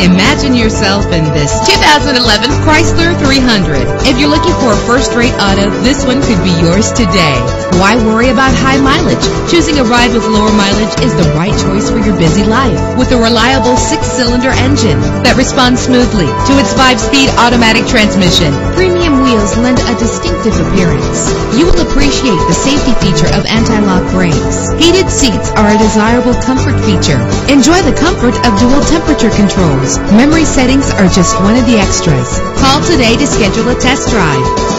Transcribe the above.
Imagine yourself in this 2011 Chrysler 300. If you're looking for a first-rate auto, this one could be yours today. Why worry about high mileage? Choosing a ride with lower mileage is the right choice for your busy life. With a reliable six-cylinder engine that responds smoothly to its five-speed automatic transmission, premium lend a distinctive appearance. You will appreciate the safety feature of anti-lock brakes. Heated seats are a desirable comfort feature. Enjoy the comfort of dual temperature controls. Memory settings are just one of the extras. Call today to schedule a test drive.